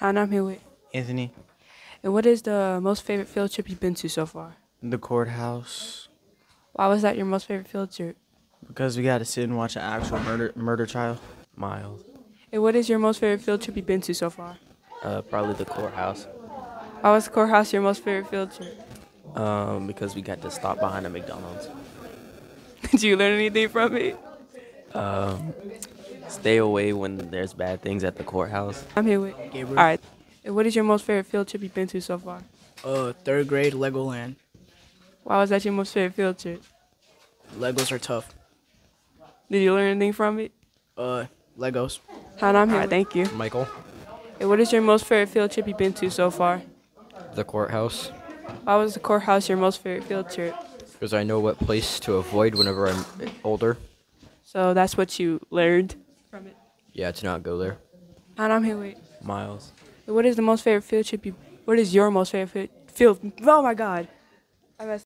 And I'm here with. Anthony, And what is the most favorite field trip you've been to so far? the courthouse, Why was that your most favorite field trip? because we got to sit and watch an actual murder murder trial. Miles. And what is your most favorite field trip you've been to so far? Uh, probably the courthouse. Why was the courthouse your most favorite field trip? Um, because we got to stop behind a McDonald's. Did you learn anything from it? Um, stay away when there's bad things at the courthouse. I'm here with. Gabriel. All right. What is your most favorite field trip you've been to so far? Uh, third grade Legoland. Why was that your most favorite field trip? Legos are tough. Did you learn anything from it? Uh, Legos. And I'm here. Thank you. Michael, And what is your most favorite field trip you've been to so far? the courthouse, Why was the courthouse your most favorite field trip? because I know what place to avoid whenever I'm older. So that's what you learned from it. Yeah, to not go there. And I'm here with. Miles. What is the most favorite field trip you? What is your most favorite fi- field? Oh my God, I messed